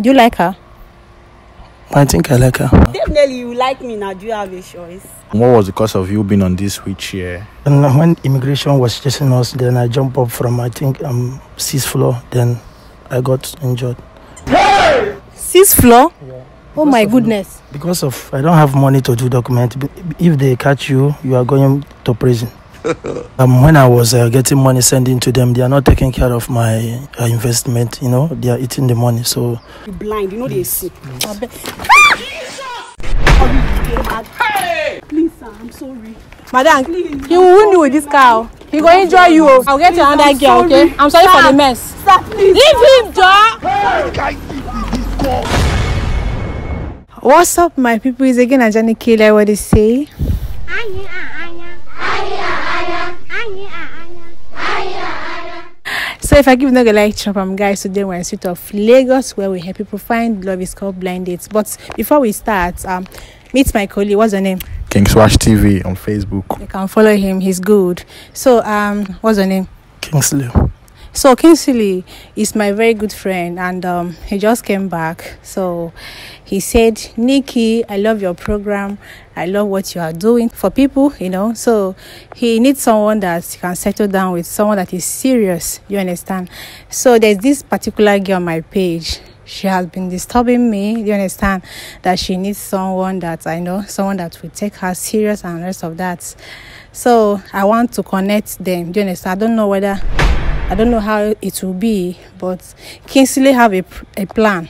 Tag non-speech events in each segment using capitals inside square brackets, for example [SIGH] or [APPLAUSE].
Do you like her? I think I like her. Definitely you like me now. Do you have a choice? What was the cause of you being on this wheelchair? And when immigration was chasing us, then I jumped up from I think um sixth floor. Then I got injured Sixth floor? Oh my of- goodness. because of I don't have money to do document. If they catch you, you are going to prison. [LAUGHS] um, when I was uh, getting money sending to them, they are not taking care of my uh, investment. You know, they are eating the money. So You blind. You know they see. Please, sir. I'm sorry. Madam, he will win you with this cow. He go injure you. I'll get you another girl, okay? I'm sorry for the mess. Sir, please. Leave him, Joe. What's up, my people? It's again Ajani Killer. What they say? So if I give no like chop um guys today we're in street of Lagos where we help people find love is called blind dates. But before we start, um meet my colleague, what's your name? King Swash TV on Facebook. You can follow him, he's good. So um what's your name? Kingsley, So Kingsley is my very good friend, and um, he just came back. So he said, "Nicki, I love your program. I love what you are doing for people. You know, so he needs someone that can settle down with, someone that is serious. You understand? So there's this particular girl on my page." She has been disturbing me. You understand that she needs someone that I know, someone that will take her serious and rest of that. So I want to connect them. You understand? I don't know whether I don't know how it will be, but Kingsley have a, a plan.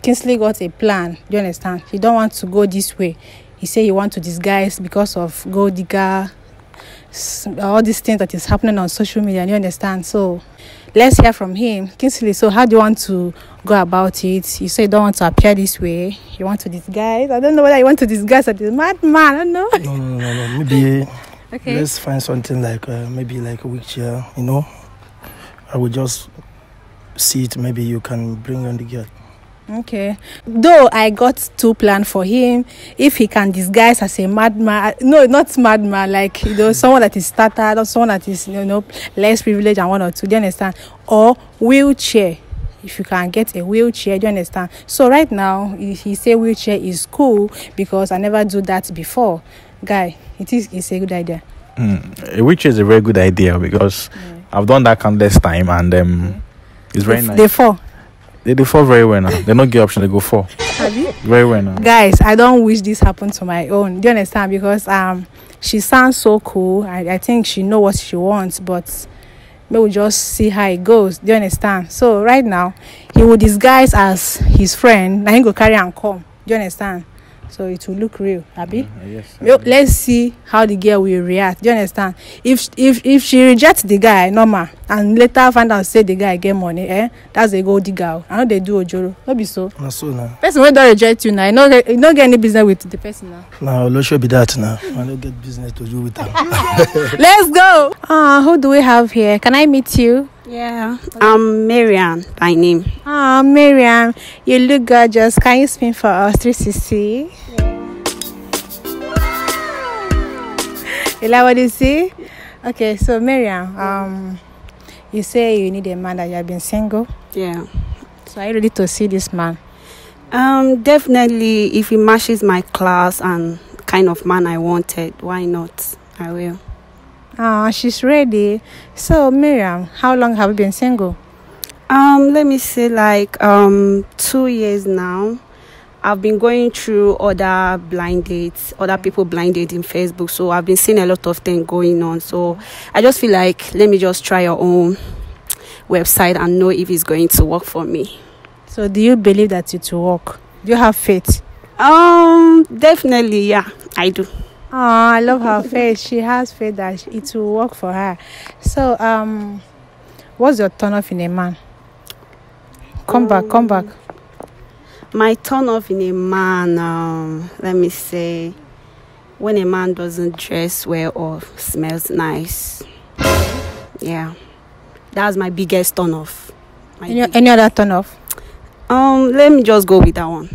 Kingsley got a plan. Do you understand? He don't want to go this way. He say he want to disguise because of gold digger, all these things that is happening on social media. You understand? So let's hear from him. Kingsley, so how do you want to go about it? You say you don't want to appear this way. You want to disguise. I don't know whether you want to disguise as a madman. I don't know. no, no, no, no. Maybe [LAUGHS] Okay. let's find something like uh, maybe like a wheelchair. You know, I will just see it. Maybe you can bring on the girl. Okay. Though I got two plans for him, if he can disguise as a madman, no, not madman, like you know, someone that is started or someone that is you know less privileged and one or two. Do you understand? Or wheelchair. If you can get a wheelchair, do you understand? So right now, he, he say wheelchair is cool because I never do that before. Guy, it is it's a good idea. Mm, which is a very good idea because I've done that countless time and um, it's very They- nice. They fall. They do fall very well now. They don't get option. They go fall. Have you? Very well now. guys i don't wish this happened to my own do you understand because um she sounds so cool i, I think she know what she wants but we will just see how it goes do you understand so right now he will disguise as his friend na him go carry am come do you understand so it will look real abi Yes. Yo, let's see how the girl will react do you understand if if if she reject the guy normal and later find out say the guy get money eh that's a gold digger i no dey do ojoro no be so Na so now. person wey don reject you now you no get you no get any business with the person now. Now, Olosho be that now. I don't get business to do with them. [LAUGHS] let's go. ah who do we have here can i meet you. Yeah. I'm Marian by name. ah Miriam you look gorgeous can you spin for us three sixty. you like what you see. okay so Miriam um you say you need a man that you have been single Yeah. so are you ready to see this man. Um, definitely, if he matches my class and kind of man I wanted, why not? I will. Ah she's ready so Miriam how long have you been single. Um, let me say like um two years now. I've been going through other blind dates, other people blind dating Facebook. So I've been seeing a lot of things going on. So I just feel like let me just try your own website and know if it's going to work for me. so do you believe that it will work do you have faith. Um, definitely, yeah, I do. Oh, I love her faith. She has faith that it will work for her. So, um, what's your turn off in a man? Come back, come back. My turn off in a man, um, let me say, when a man doesn't dress well or smells nice. Yeah, that's my biggest turn off. My Any, big- any other turn off? um, let me just go with that one.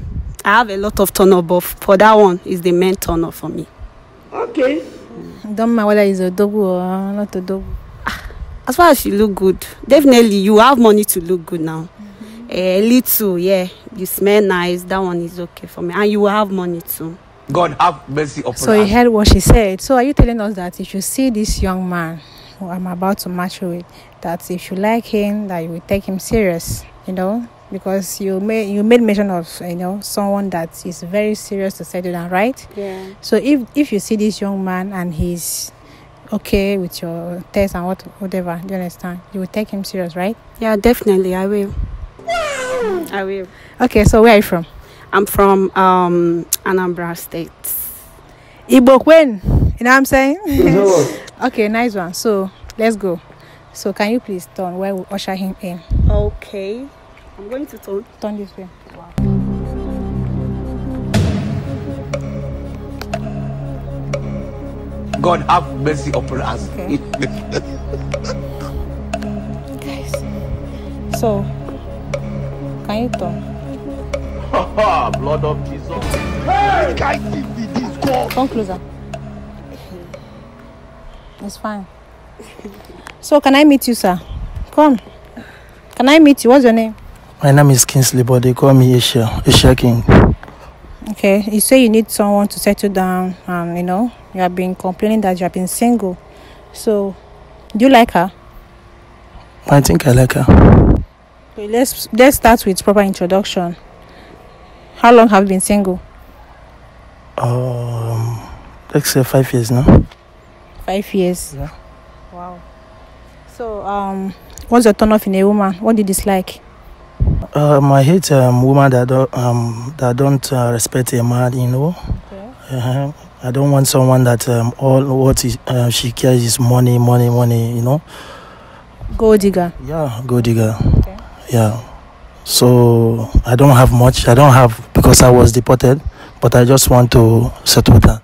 I have a lot of turn off, but for that one is the main turn off for me. Don't mind whether it's a dogu or not a dogu. As far as you look good, definitely you have money to look good now. a little yeah you smell nice that one is okay for me and you will have money too God have mercy upon So you heard what she said. So are you telling us that if you see this young man who I'm about to match with, that if you like him, that you will take him serious, you know? Because you made you made mention of you know someone that is very serious to settle down, right? yeah So if if you see this young man and he's okay with your test and what whatever, do you understand? You will take him serious, right? yeah definitely i will i will Okay, so where are you from? i'm from um anambra state Igbo Queen. You know what I'm saying? [LAUGHS] okay, nice one. So let's go. So can you please turn where we usher him in? okay i'm going to turn Turn this way. God have mercy upon us. Okay. [LAUGHS] Guys. So can you turn? Blood of Jesus. Come closer. It's fine. So can I meet you, sir? Come. Can I meet you? What's your name? My name is Kingsley, but they call me Asia, Asia King. Okay. You say you need someone to settle down and you know, you have been complaining that you have been single. So do you like her? I think I like her. Okay, let's let's start with proper introduction. How long have you been single? Um, let's say five years now. Five years. Yeah. Wow. So um, what's your turn off in a woman? What do you dislike? Um, I hate um, women that don't um, that don't uh, respect a man. You know, Okay. uh I don't want someone that um, all what is, uh, she cares is money, money, money. You know, Gold digger. yeah, go digger. Okay. Yeah. So I don't have much. I don't have because I was deported, but I just want to settle down.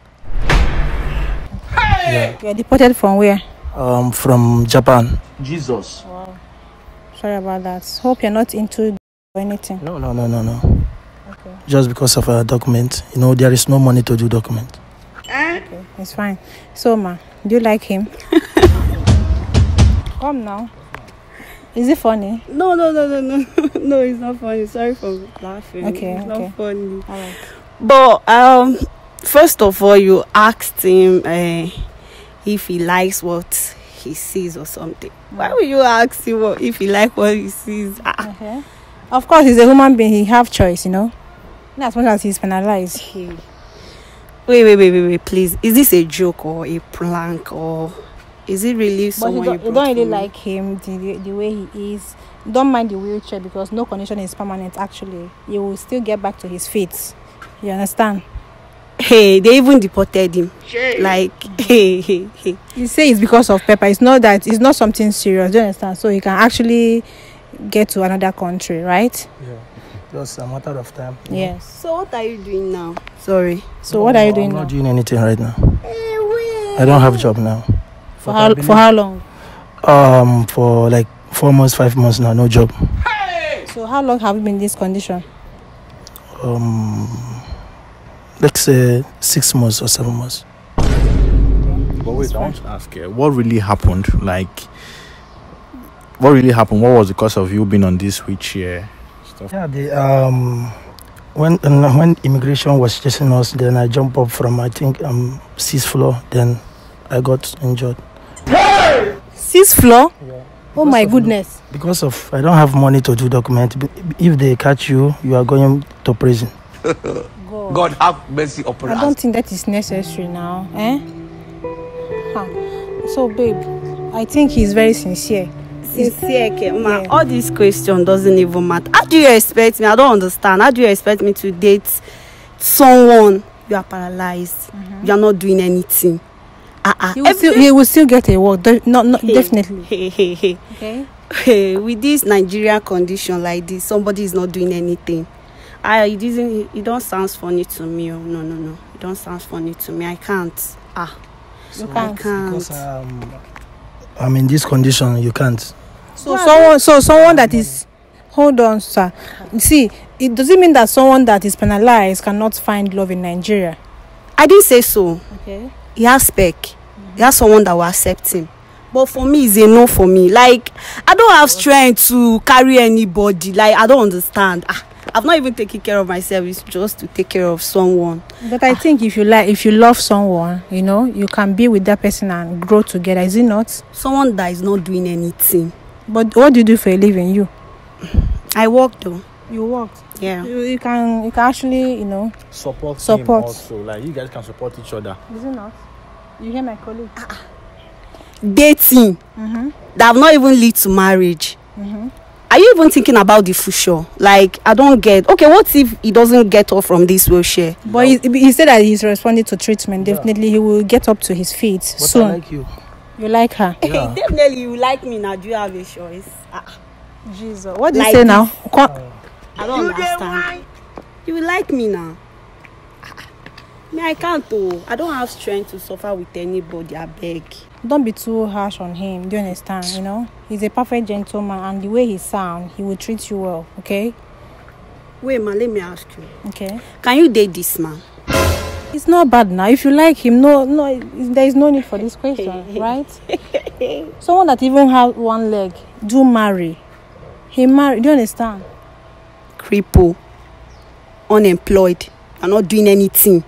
Yeah. You're deported from where? Um, from Japan. Jesus. Wow. Sorry about that. Hope you're not into or anything. No, no, no, no, no. Okay. Just because of a document. You know, there is no money to do document. Okay. It's fine. So ma, do you like him? [LAUGHS] Come now. Is it funny? no no no no no [LAUGHS] no it's not funny sorry for laughing Okay, it's okay. not funny Alright. But um, first of all, you asked him uh, if he likes what he sees or something. Why mm. would you ask him if he like what he sees? Ah, Okay. Of course, he's a human being. He have choice, you know. Not as much as he's penalized. okay. Wait, wait, wait, wait, wait, please. Is this a joke or a prank or is it really But you someone don't, you, don't really like him the, the way he is. Don't mind the wheelchair because no condition is permanent. Actually, he will still get back to his feet. You understand? Hey, they even deported him. Like, hey, hey, hey. You say it's because of pepper. It's not that. It's not something serious. Do you understand? So he can actually get to another country, right? Yeah. Just a matter of time. Yes. So what are you doing now? Sorry. So what are you doing I'm now? not doing anything right now. I don't have a job now. For how for how long? Um, for like four months, five months now, no job. hey! So how long have you been in this condition? Um, let's say six months or seven months. But wait, I want to ask you, what really happened? Like, what really happened? What was the cause of you being on this wheelchair stuff? Yeah, the um, when uh, when immigration was chasing us, then I jumped up from I think um sixth floor. Then I got injured Sixth floor. Yeah. Oh my goodness. because of I don't have money to do document. If they catch you, you are going to prison. God. God have mercy upon I us. don't think that is necessary now. Eh? Huh. So babe, I think he's very sincere. Sincere, okay, ma. Yeah. All this question doesn't even matter. How do you expect me? I don't understand. How do you expect me to date someone? You are paralyzed. You are not doing anything. Ah, ah. He will still he will still get a work. De- not not Hey, definitely. Hey, hey, hey. Okay. Hey, with this Nigerian condition like this, somebody is not doing anything. I it doesn't it don't sound funny to me. Oh, no, no, no. It don't sound funny to me. I can't. Ah, You I can't. can't. Because um, I'm in this condition, you can't. So someone so someone that is hold on, sir. See, it doesn't mean that someone that is penalized cannot find love in Nigeria. I didn't say so. Okay. He has spec. He has someone that will accept him. but for me it's a no for me like i don't have strength to carry anybody like i don't understand ah i've not even taken care of myself it's just to take care of someone But I think if you like, if you love someone, you know, you can be with that person and grow together. Is it not? someone that is not doing anything But what do you do for a living? You, i work though you worked. yeah You, you can, you can actually, you know. Support, Support. him also. Like you guys can support each other. Is it not? You hear my colleague? dating Mm-hmm. that have not even lead to marriage Mm-hmm. Are you even thinking about the future like i don't get okay what if he doesn't get up from this wheelchair But he, he said that he's responding to treatment. Definitely, he will get up to his feet But soon. I like you. you like her? Yeah. [LAUGHS] definitely you like me now do you have a choice ah, Jesus. What do you Like say this. now? Come, i don't understand you will like me now Ah, me i can't oh i don't have strength to suffer with anybody abeg don't be too harsh on him. Do you understand? You know, he's a perfect gentleman, and the way he sound, he will treat you well. Okay, wait ma let me ask you okay. can you date this man It's not bad now. If you like him, no, no, there is no need for this question, [LAUGHS] right? Someone that even have one leg, do marry. He marry. Do you understand? cripple unemployed and not doing anything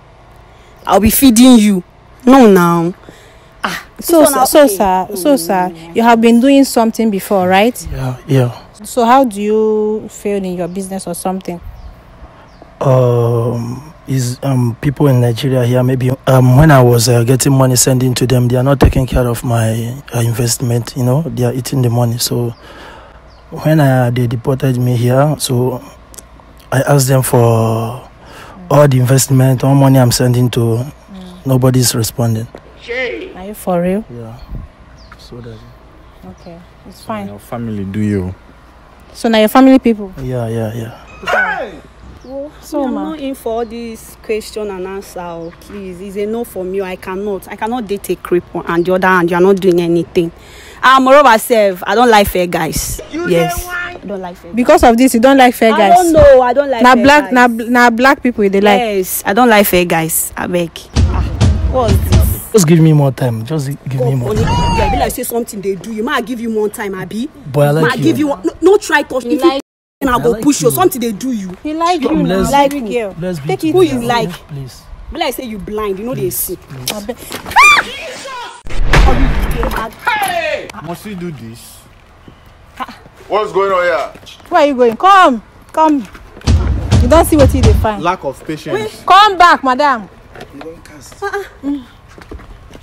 i'll be feeding you no now So, one so, sir, so, sir, you have been doing something before, right? Yeah, yeah. So, how do you feel in your business or something? um is um people in Nigeria here maybe um when I was uh, getting money sending to them they are not taking care of my uh, investment you know they are eating the money so when uh, they deported me here so I asked them for all the investment all money I'm sending to nobody's responding Are you for real? yeah so does it. Okay, it's So fine. Your family do you? So now your family people. yeah yeah yeah So, i'm not in for all this question and answer oh, please it's a no for me i cannot i cannot date a cripple and the other hand you are not doing anything and moreover sef i don't like fair guys yes i don't like fair guys. Because of this, you don't like fair guys. i guys. don't know i don't like Now fair black, guys. now, now black people they like. yes i don't like fair guys abeg ah what's this. Just give me more time just give me more Only, time yeah, be like say something dey do you ma give you more time abi but I like ma you give you one no, no try touch if like- you na I go like push you you. something dey do you He like Come, you let's- like Like girl. let's be Take it Who you like? please be like say you blind you no dey see. Abe- Must we do this? What's going on here? Where are you going? Come, come. You don't see what you dey find. Lack of patience. Come back, madam.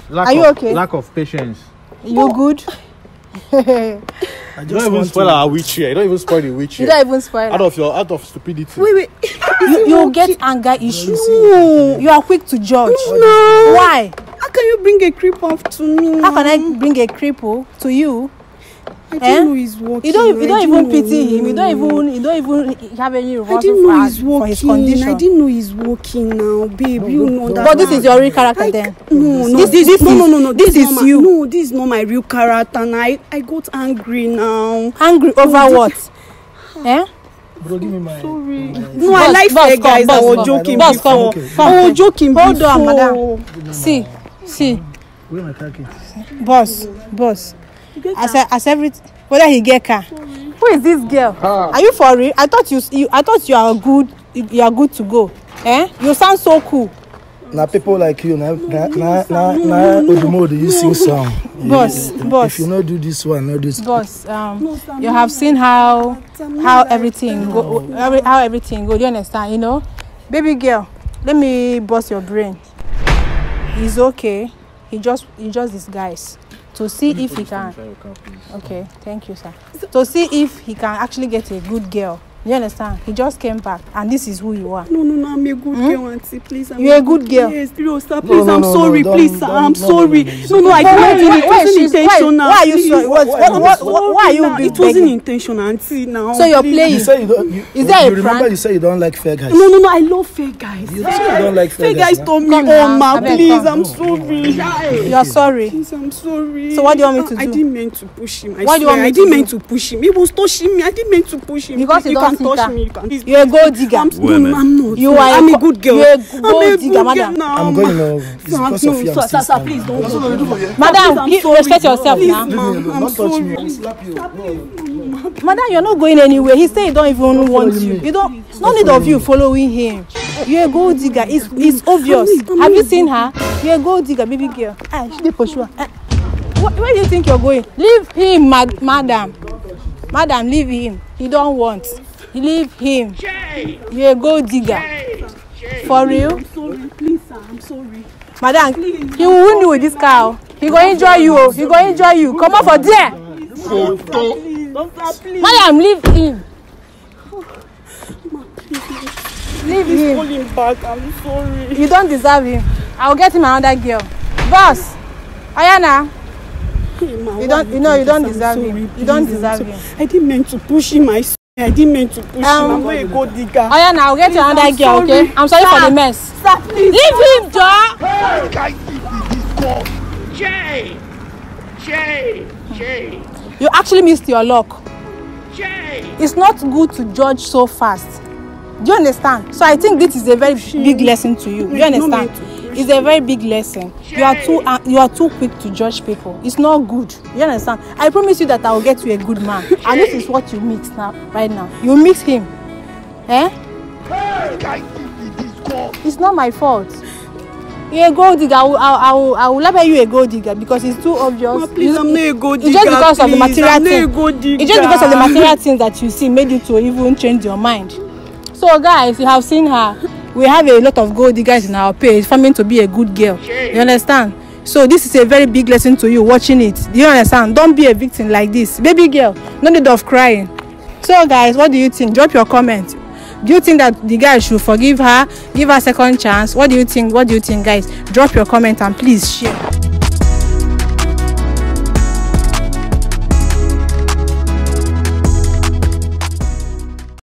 Lack Are you of, okay? Lack of patience. You good? [LAUGHS] I just don't even spoil to- our witch here. You don't even spoil the witch You don't even spoil. Out of your out of stupidity. wait wait [LAUGHS] You, you get anger issues. You are quick to judge. no Why? how can you bring a creep up to me. How can I bring a cripple to you? I didn't eh? know he's working. You don't. You I don't even pity know. him. You don't even. You don't even have any I remorse didn't know for, he's for his condition. I didn't know he's working now, babe. you know that. But this is your real character then. No, no, This- this, this no, is- no, no, no. this is is my, you. No, this is not my real character. And I, I got angry now. Angry over this- what? Eh? Bro, give me my. No, I like boss, come, guys. boss, I was come. joking Boss, before. come, Okay. I was joking Hold before. on, madam. See, see, Where my keys? boss, boss. As a, as every whether he get car. Who is this girl? Are you for real? I thought you, you I thought you are good. You are good to go. Eh? You sound so cool. Now people like you, now now now now now Odumodu, you sing song. [LAUGHS] Boss, boss. If you not do this one, not this. Boss, um, you have seen how how everything go, every, how everything go. Do you understand? You know, baby girl, let me bust your brain. He's okay. He just he just disguise to see if he can. Okay, thank you, sir. To see if he can actually get a good girl. You understand? He just came back, and this is who you are. No, no, no, I'm a good girl, auntie. Please, I'm Hmm? You're a good girl. Yes, no, sir, No, please, no, I'm no, sorry, no, please, don't- sir, don't- I'm no, no, sorry. no, no, No, no, I didn't mean it. It wasn't she's- why- intentional. why are you please. so- what- I'm what- what- sorry why are you being It wasn't intentional, auntie. Now, So you're please. playing? You say you don't. You, Is there you a remember prank? you say you don't like fair guys. No, no, no, I love fair guys. You say you don't like fair, Fair guys told me, oh, ma, please. I'm sorry. You're sorry. Please, I'm sorry. So what do you want me to I do? didn't mean to push him. I What do you swear. want me I to didn't mean to push him. He was touching me. I didn't mean to push him. Because Please, you you don't touch me. You can. You're a gold digger. I'm, no, no, I'm not. You are I'm a good girl. you're a I'm gold a digger, good madam. I'm going love. [LAUGHS] It's because no, of you. sir, I'm sir, please don't. Madam, sorry. respect yourself Please, now. Leave me alone. I'm Don't touch sorry. me. I'll slap you. Madam, you're not going anywhere. He said he don't even want you. me. You don't. No need of you following him. You're a gold digger. It's it's obvious. Have you seen her? You're a gold digger, baby girl. Ah, she dey pursue her. Ah, wh- Where do you think you're going? Leave him, mad madam. Madam, leave him. He don't want. Leave him. You're a gold digger. For real? I'm sorry, please, sir. I'm sorry. Madam, he will win you with this oh. He go enjoy you. oh. He go enjoy you. Come on for there. Please. Madam, leave him. Leave him. Pull him back. I'm sorry. You don't deserve him. I'll get him another girl. Boss, Ayana, Hey, ma, you don't, you know, you don't deserve sorry, him. You don't deserve him. I didn't mean to push him. I. I didn't mean to push Um, him. I'm gold digger. Ayana, I'll get you Please, another I'm girl, okay? sorry. I'm sorry for Sir. the mess. Sir, please. Leave him, Joe. Guy, this call. Jay! Jay! Jay! You actually missed your luck. Jay! It's not good to judge so fast. Do you understand? So I think this is a very big lesson to you. Do you understand? push It's a very big lesson. You are too uh, you are too quick to judge people. It's not good. You understand? I promise you that I will get you a good man. And this is what you mix now, right now. You mix him. Eh? It's not my fault. You're a gold digger. I will, I will, I will, label you a gold digger because it's too obvious. Ma, please, You- I'm not a gold It's just digger, because of the please. material I'm not a thing. gold digger. It's just because of the material things that you see made you to even change your mind. So guys, you have seen her. We have a lot of gold diggers in our page forming to be a good girl. You understand? So this is a very big lesson to you watching it. Do you understand? Don't be a victim like this. Baby girl, no need of crying. So guys, what do you think? Drop your comment. Do you think that the guy should forgive her, give her second chance? What do you think? What do you think, guys? Drop your comment and please share.